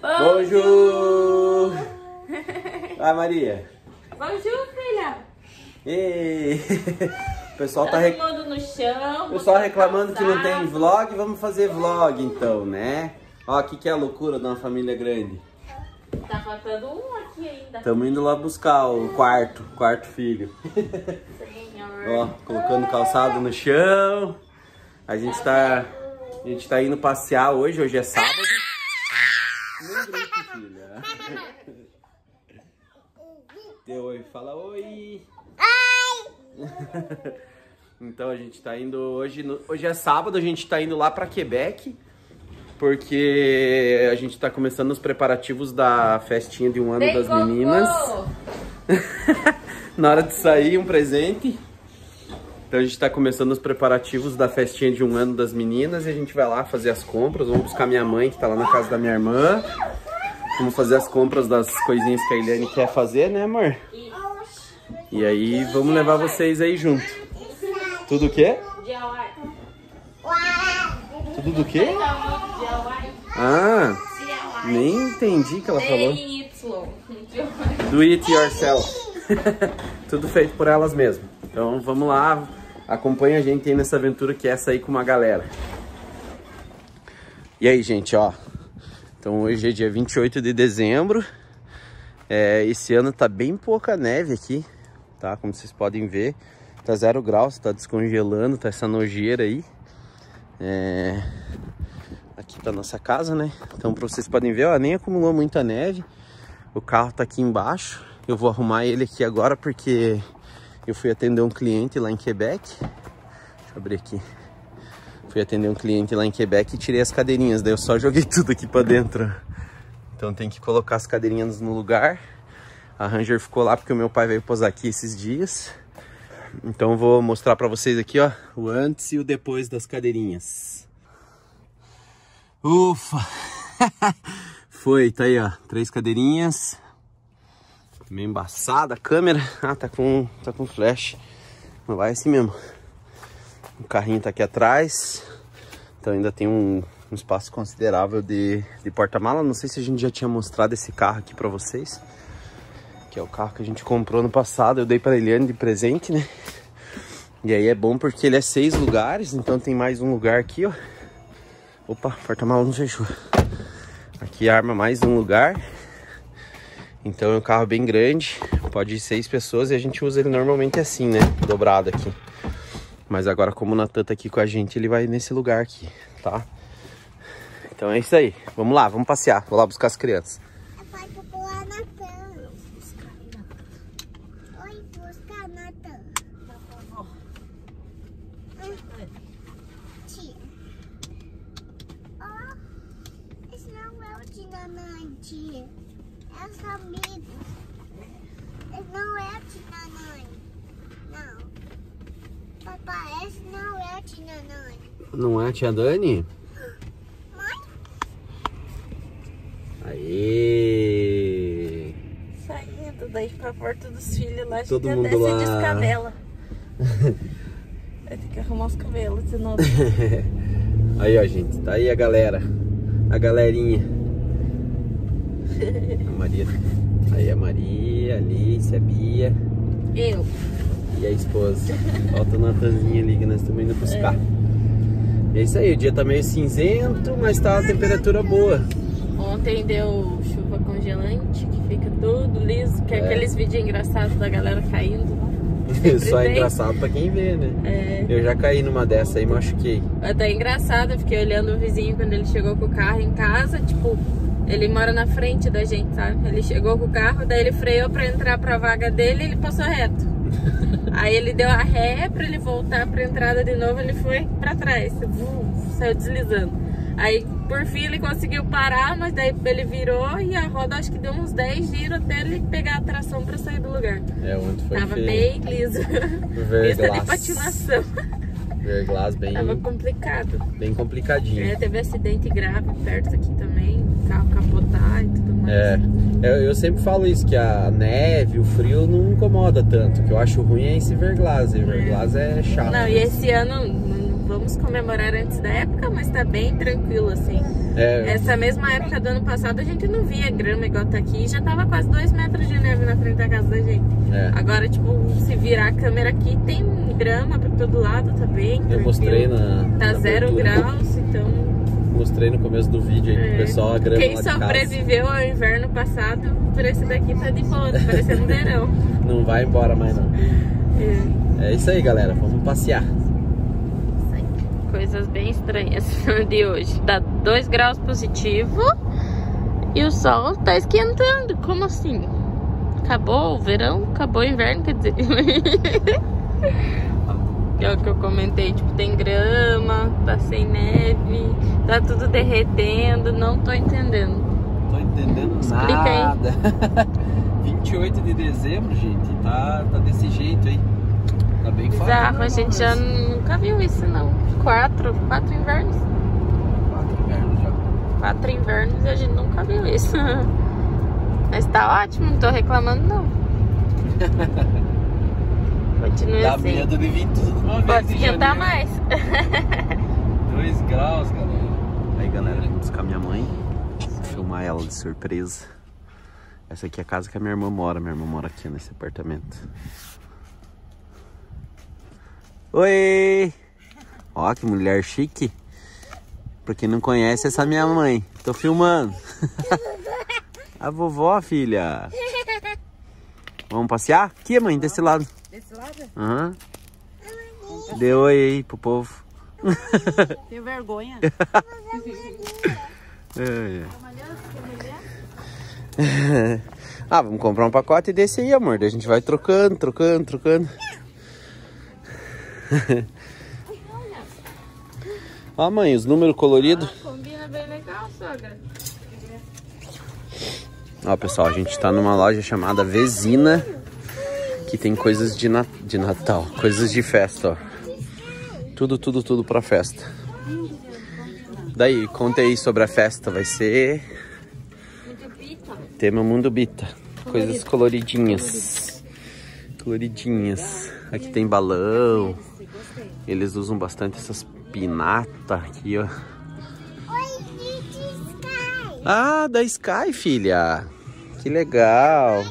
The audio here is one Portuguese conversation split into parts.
Bonjour! Vai, Maria. Bonjour, filha. Ei. O pessoal tá Todo rec... mundo no chão. o pessoal botando reclamando que não tem vlog, vamos fazer vlog então, né? Ó, aqui que é a loucura de uma família grande. Tá faltando um aqui ainda. Estamos indo lá buscar o quarto, quarto filho. Senhor. Ó, colocando calçado no chão. A gente tá, a gente tá indo passear hoje, hoje é sábado. Não grite, filha. Dê oi, fala oi. Então a gente tá indo hoje, no- hoje é sábado, a gente tá indo lá pra Quebec. Porque a gente tá começando os preparativos da festinha de um ano Tem das cocô. meninas. Na hora de sair, um presente. Então a gente tá começando os preparativos da festinha de um ano das meninas e a gente vai lá fazer as compras. Vamos buscar minha mãe, que tá lá na casa da minha irmã. Vamos fazer as compras das coisinhas que a Eliane quer fazer, né, amor? E aí vamos levar vocês aí junto. Tudo o quê? Tudo do quê? Ah, nem entendi o que ela falou. Do it yourself. Tudo feito por elas mesmas. Então vamos lá, acompanha a gente aí nessa aventura que é sair com uma galera. E aí, gente, ó. Então hoje é dia 28 de dezembro. É, esse ano tá bem pouca neve aqui, tá? Como vocês podem ver. Tá zero graus, tá descongelando, tá essa nojeira aí. É... Aqui tá nossa casa, né? Então pra vocês podem ver, ó, nem acumulou muita neve. O carro tá aqui embaixo. Eu vou arrumar ele aqui agora porque eu fui atender um cliente lá em Quebec. Deixa eu abrir aqui. Fui atender um cliente lá em Quebec e tirei as cadeirinhas. Daí eu só joguei tudo aqui pra dentro. Então tem que colocar as cadeirinhas no lugar. A Ranger ficou lá porque o meu pai veio posar aqui esses dias. Então vou mostrar pra vocês aqui, ó, o antes e o depois das cadeirinhas. Ufa! Foi, tá aí, ó, três cadeirinhas. Meio embaçada a câmera. Ah, tá com, tá com flash. Não vai assim mesmo. O carrinho tá aqui atrás. Então ainda tem um, um espaço considerável de, de porta-mala. Não sei se a gente já tinha mostrado esse carro aqui pra vocês. Que é o carro que a gente comprou no passado. Eu dei pra Eliane de presente, né? E aí é bom porque ele é seis lugares. Então tem mais um lugar aqui, ó. Opa, porta-mala não fechou. Aqui arma mais um lugar. Então é um carro bem grande, pode ir seis pessoas e a gente usa ele normalmente assim, né? Dobrado aqui. Mas agora como o Natan tá aqui com a gente, ele vai nesse lugar aqui, tá? Então é isso aí. Vamos lá, vamos passear. Vou lá buscar as crianças. Vai pular na cama. Oi, busca Natan. Tia. Ó, esse não é o de tia. É os amigos. Não é de nanãe. Não. Papai, esse não é de nanãe. Não é a tia Dani? Mãe? Aê! Saindo daí pra porta dos filhos lá, Todo mundo desce lá. e descabela. Vai ter que arrumar os cabelos, senão... Aí, ó, gente. Tá aí a galera. A galerinha. Maria. Aí a Maria, a Alice, a Bia. Eu. E a esposa. Falta o Natanzinho ali que nós estamos indo buscar. E é isso aí, o dia tá meio cinzento, mas tá a temperatura boa. Ontem deu chuva congelante, que fica tudo liso, que é, É. aqueles vídeos engraçados da galera caindo. Sempre Só é engraçado pra quem vê, né? É, Eu já caí numa dessa aí, machuquei. até engraçado, eu fiquei olhando o vizinho quando ele chegou com o carro em casa, tipo, ele mora na frente da gente, sabe? Ele chegou com o carro, daí ele freou pra entrar pra vaga dele e ele passou reto. Aí ele deu a ré pra ele voltar pra entrada de novo, ele foi pra trás, saiu deslizando. Aí, por fim, ele conseguiu parar, mas daí ele virou e a roda acho que deu uns 10 giros até ele pegar a tração pra sair do lugar. É, onde foi Tava feio. bem liso. Pista de Verglass. patinação. Verglass bem, Tava complicado. bem complicadinho. É, teve acidente grave perto aqui também, carro capotar e tudo mais. É, eu, eu sempre falo isso, que a neve, o frio não incomoda tanto. O que eu acho ruim é esse verglass. E verglass é chato. Não, e esse ano, vamos comemorar antes da época, mas tá bem tranquilo, assim. É, Essa mesma época do ano passado a gente não via grama igual tá aqui e já tava quase 2 metros de neve na frente da casa da gente. é. Agora, tipo, se virar a câmera aqui, tem grama pra todo lado, tá bem Eu tranquilo. mostrei na. Tá na zero abertura. graus, então... Mostrei no começo do vídeo aí pro é. pessoal a grama Quem lá sobreviveu ao inverno passado, por esse daqui tá de boa, tá parecendo verão. Não vai embora mais não. É. É isso aí, galera. Vamos passear. Coisas bem estranhas de hoje. Dá 2 graus positivo e o sol tá esquentando. Como assim? Acabou o verão? Acabou o inverno, quer dizer. É o que eu comentei, tipo, tem grama, tá sem neve, tá tudo derretendo, não tô entendendo. Tô entendendo Explica aí. nada. 28 de dezembro, gente. Tá, tá desse jeito aí. Tá bem fácil. Bizarro, a gente já nunca viu isso não. Quatro, quatro invernos. Quatro invernos já. Quatro invernos e a gente nunca viu isso. Mas tá ótimo, não tô reclamando não. Continua Dá assim. medo de vir tudo de uma vez. Pode esquentar mais. 2 graus, galera. Aí, galera, vim buscar minha mãe. Filmar ela de surpresa. Essa aqui é a casa que a minha irmã mora. Minha irmã mora aqui nesse apartamento. Oi! Ó, que mulher chique. Pra quem não conhece, essa é minha mãe. Tô filmando. a vovó, filha. Vamos passear? Aqui, mãe, desse lado. Desse lado? Aham. Dê oi aí pro povo. Tenho vergonha. É, é. ah, vamos comprar um pacote desse aí, amor. Daí a gente vai trocando, trocando, trocando. Ó, mãe, os números coloridos. Combina bem legal, sogra. Ó, pessoal, a gente tá numa loja chamada Vezina, que tem coisas de, na... de Natal, coisas de festa, ó. Tudo, tudo, tudo pra festa. Daí, conta aí sobre a festa. Vai ser tema Mundo Bita. Coisas coloridinhas. Coloridinhas. Aqui tem balão. Eles usam bastante essas pinata aqui, ó. Ah, da Sky, filha. Que legal.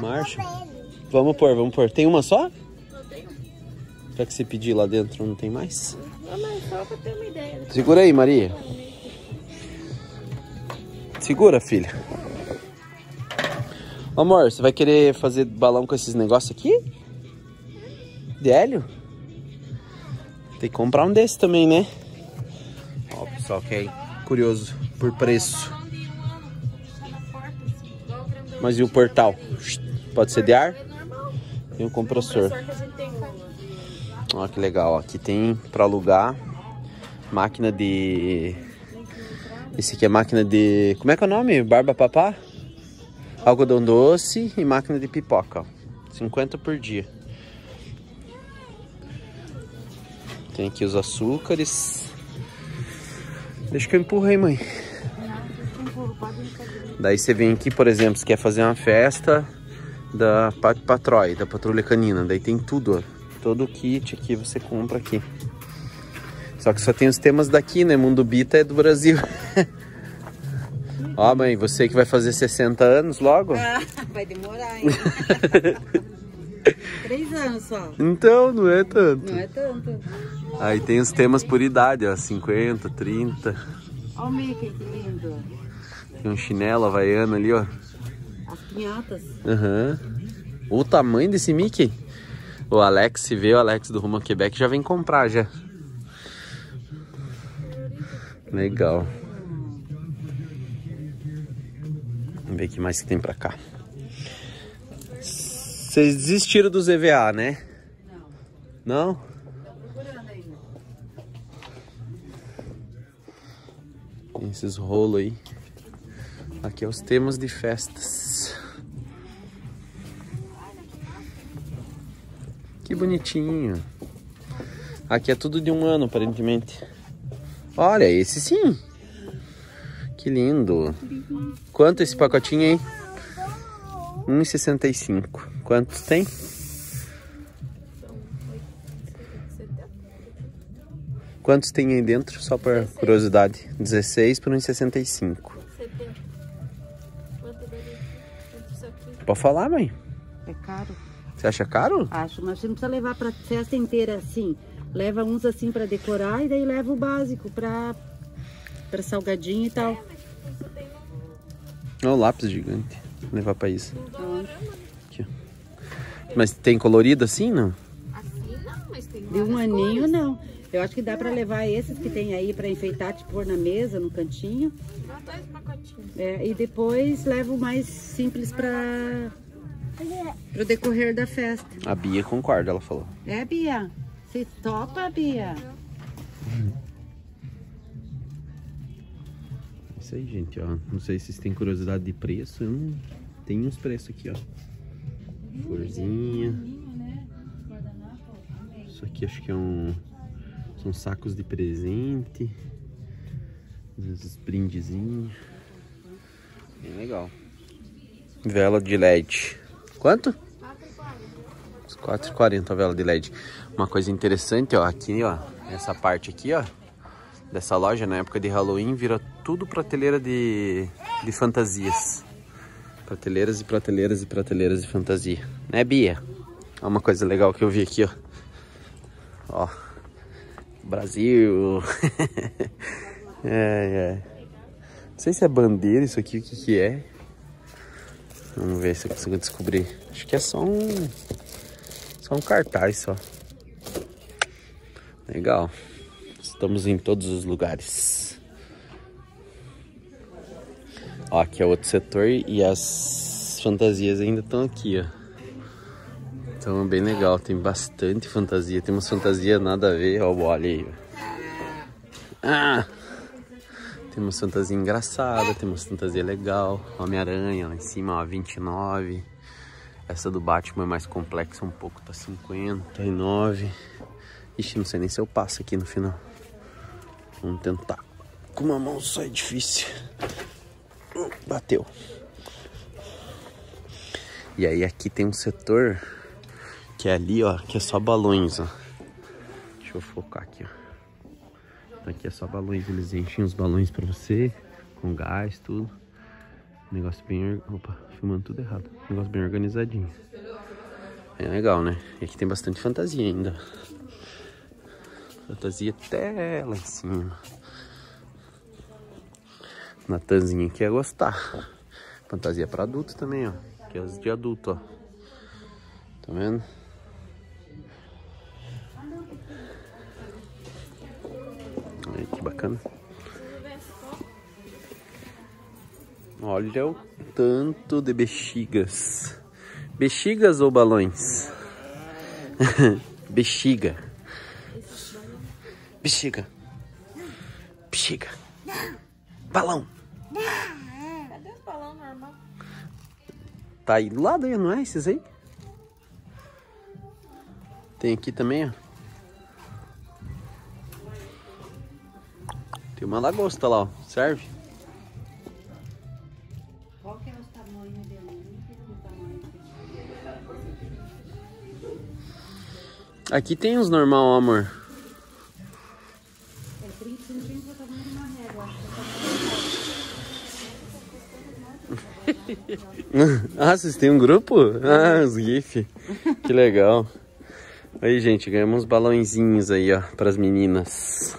Marcha. Vamos pôr, vamos pôr. Tem uma só? Será que você pedir lá dentro não tem mais? Não, mas só pra ter uma ideia. Segura aí, Maria. Segura, filha. Amor, você vai querer fazer balão com esses negócios aqui? De hélio? Tem que comprar um desse também, né? Ó, o pessoal que é curioso por preço. Mas e o portal? Pode ser de ar? E um compressor. Só que legal. Aqui tem para alugar máquina de. Esse aqui é máquina de. Como é que é o nome? Barba papá? Algodão doce e máquina de pipoca. ó. 50 por dia. Tem aqui os açúcares. Deixa que eu aí, mãe. Daí você vem aqui, por exemplo, se quer fazer uma festa da Pat da Patrulha Canina. Daí tem tudo, ó. Todo o kit aqui você compra aqui. Só que só tem os temas daqui, né? Mundo Bita é do Brasil. Ó, mãe, você que vai fazer 60 anos logo? Ah, vai demorar, hein? Três anos só. Então, não é tanto. Não é tanto. Aí tem os temas por idade, ó. 50, 30. Olha o Mickey, que lindo. Tem um chinelo havaiano ali, ó. As pinhatas. Aham. O tamanho desse Mickey. O Alex, se vê o Alex do Rumo Quebec, já vem comprar já. Legal. Vamos ver o que mais que tem pra cá. Vocês desistiram dos EVA, né? Não. Não? Tem esses rolos aí. Aqui é os temas de festas. Que bonitinho. Aqui é tudo de um ano, aparentemente. Olha, esse sim. Que lindo. Quanto esse pacotinho aí? 1,65. Quantos tem? Quantos tem aí dentro? Só por curiosidade. 16 por 1,65. 70. Quanto daria? Quanto isso aqui? Pode falar, mãe? É caro. Você acha caro? Acho, mas você não precisa levar pra festa inteira assim. Leva uns assim pra decorar e daí leva o básico pra, pra salgadinho e tal. Isso tem Olha o lápis gigante. Vou levar pra isso. dolarama. Aqui. Mas tem colorido assim, não? Assim não, mas tem De um aninho, cores. não. Eu acho que dá pra levar esses que tem aí pra enfeitar, tipo, pôr na mesa, no cantinho. Dá dois pacotinhos. É, e depois levo o mais simples pra, pro decorrer da festa. A Bia concorda, ela falou. É, Bia? Você topa, Bia? Isso aí, gente, ó. Não sei se vocês têm curiosidade de preço. Eu não... Tem uns preços aqui, ó. Florzinha. Isso aqui acho que é um... São sacos de presente. Esses brindezinhos. Bem legal. Vela de LED. Quanto? 4,40 a vela de LED. Uma coisa interessante, ó, aqui, ó, essa parte aqui, ó, dessa loja, na época de Halloween, vira tudo prateleira de, de fantasias. Prateleiras e prateleiras e prateleiras de fantasia. Né, Bia? Ó, uma coisa legal que eu vi aqui, ó. Ó. Brasil. é, é. Não sei se é bandeira isso aqui, o que que é. Vamos ver se eu consigo descobrir. Acho que é só um... Só um cartaz, só. Legal. Estamos em todos os lugares. Ó, aqui é outro setor e as fantasias ainda estão aqui, ó. Então é bem legal, tem bastante fantasia. Tem umas fantasias nada a ver, ó o Wally aí. Ah! Tem uma fantasia engraçada, tem uma fantasia legal. Homem-Aranha lá em cima, ó, 29. Essa do Batman é mais complexa um pouco, tá 59. Ixi, não sei nem se eu passo aqui no final. Vamos tentar. Com uma mão só é difícil. Hum, Bateu. E aí aqui tem um setor que é ali, ó, que é só balões, ó. Deixa eu focar aqui, ó. Aqui é só balões, eles enchem os balões pra você, com gás, tudo. Negócio bem. Opa, filmando tudo errado. Negócio bem organizadinho. É legal, né? E aqui tem bastante fantasia ainda. Fantasia até lá em cima. Natanzinho aqui ia gostar. Fantasia pra adulto também, ó. Que é as de adulto, ó. Tá vendo? Que bacana. Olha o tanto de bexigas. Bexigas ou balões? Bexiga. Bexiga. Bexiga. Balão. Cadê os balão normal? Tá aí do lado aí, não é esses aí? Tem aqui também, ó. Tem uma lagosta lá, ó. Serve? Qual que é os tamanhos dele? Aqui tem uns normal, ó, amor. é. 30 centímetros é o tamanho de uma régua. ah, vocês têm um grupo? Ah, os GIF. Que legal. Aí, gente, ganhamos uns balãozinhos aí, ó, pras meninas.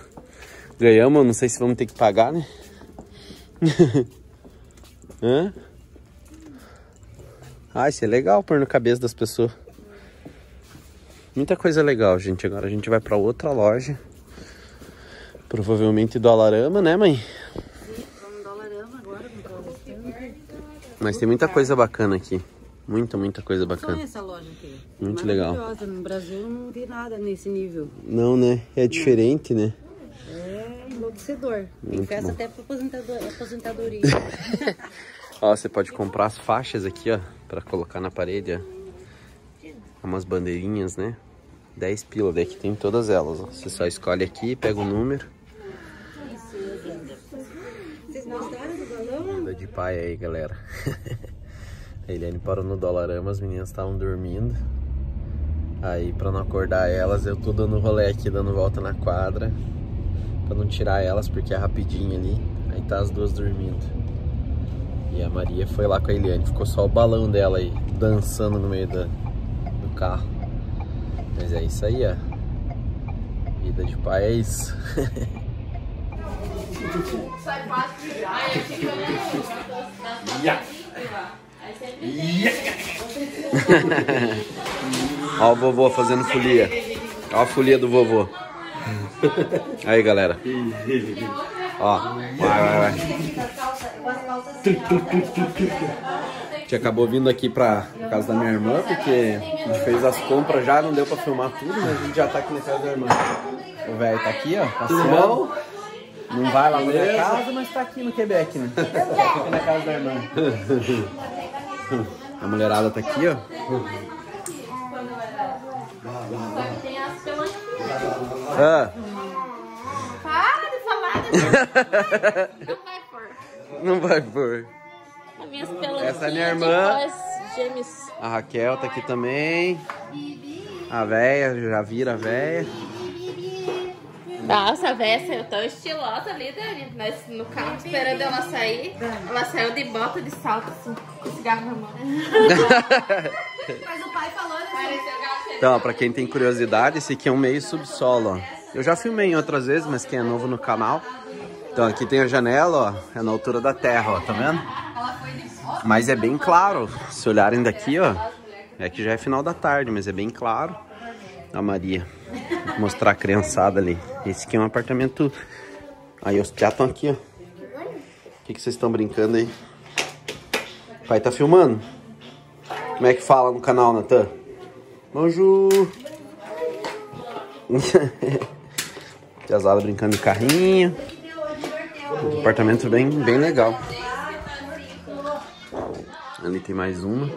Ganhamos, não sei se vamos ter que pagar, né? Hã? Ah, isso é legal pôr no cabeça das pessoas. Muita coisa legal, gente. Agora a gente vai pra outra loja. Provavelmente do Alarama, né, mãe? Vamos no Dollarama agora. Mas tem muita coisa bacana aqui. Muita, muita coisa Só bacana. essa loja aqui. Muito legal. Maravilhosa. No Brasil não vi nada nesse nível. Não, né? É diferente, né? Enlouquecedor. Tem Muito festa bom. até pra aposentado- aposentadoria. Ó, você pode comprar as faixas aqui, ó, pra colocar na parede, ó. Umas bandeirinhas, né? 10 pila, daí que tem todas elas, ó. Você só escolhe aqui, pega o número. Vocês gostaram do balão? Anda de pai aí, galera. A Eliane parou no Dollarama, as meninas estavam dormindo. Aí, pra não acordar elas, eu tô dando rolê aqui, dando volta na quadra. Pra não tirar elas, porque é rapidinho ali. Aí tá as duas dormindo. E a Maria foi lá com a Eliane. Ficou só o balão dela aí, dançando no meio da, do carro. Mas é isso aí, ó. Vida de pai é isso. Ó o vovô fazendo folia. Ó a folia do vovô. Aí, galera. Ó, vai, vai, vai. A gente acabou vindo aqui pra casa da minha irmã, porque a gente fez as compras já, não deu pra filmar tudo, mas a gente já tá aqui na casa da irmã. O velho tá aqui, ó, passeando. Não vai lá na minha casa, mas tá aqui no Quebec, né? Tá aqui na casa da irmã. A mulherada tá aqui, ó. Ah, Para de falar. Não vai pôr. não vai pôr. Essa é minha irmã. A Raquel tá aqui também. A véia, já vira a véia. Nossa, a véia saiu tão estilosa ali, Dani. Nós no carro esperando ela sair. Ela saiu de bota de salto, assim, com cigarro na mão. Mas o pai falou, né? Então, ó, pra quem tem curiosidade, esse aqui é um meio subsolo, ó. Eu já filmei em outras vezes, mas quem é novo no canal. Então aqui tem a janela, ó, é na altura da terra, ó, tá vendo? Mas é bem claro, se olharem daqui, ó, é que já é final da tarde, mas é bem claro. A Maria, Vou mostrar a criançada ali. Esse aqui é um apartamento... Aí os piá estão aqui, ó. O que, que vocês estão brincando aí? O pai tá filmando? Como é que fala no canal, Natan? Bonjour! Piazada brincando de carrinho. Um apartamento bem, bem legal. Ali tem mais uma.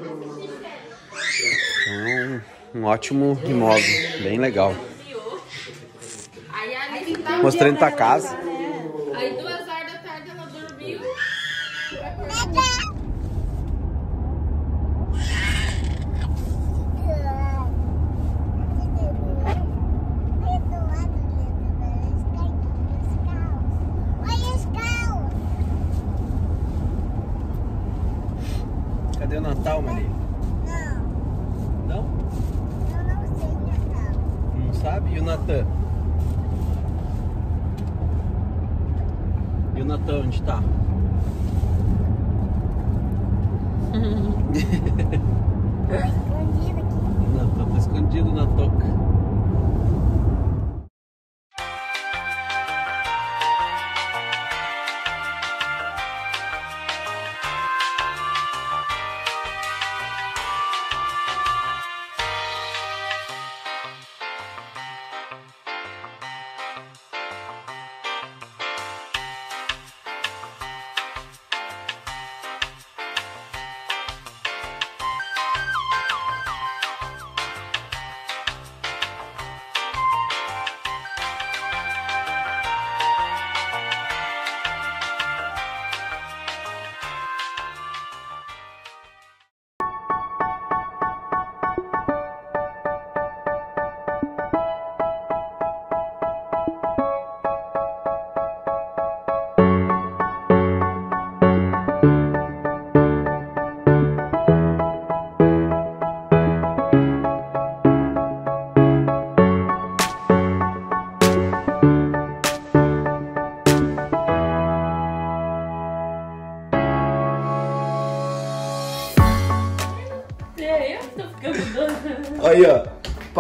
Então, um ótimo imóvel, bem legal. A. Mostrando tua casa. Aí duas horas da tarde ela dormiu. Olha os carros. Cadê o Natal, Maria? Não, Não? eu não sei Natal. Não sabe? E o Natan? E o Natan onde tá? Escondido aqui. O Natan tá escondido na toca.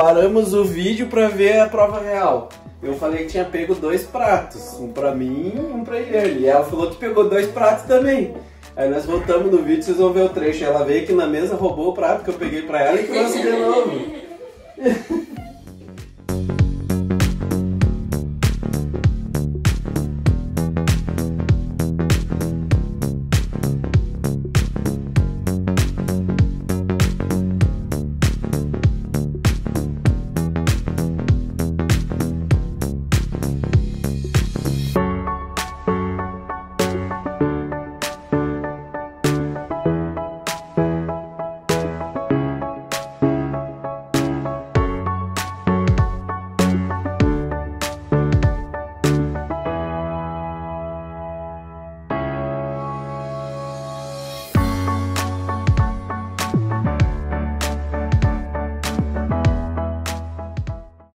Paramos o vídeo pra ver a prova real. Eu falei que tinha pego dois pratos. Um pra mim e um pra ele. E ela falou que pegou dois pratos também. Aí nós voltamos no vídeo, vocês vão ver o trecho. Ela veio aqui na mesa, roubou o prato que eu peguei pra ela e trouxe de novo.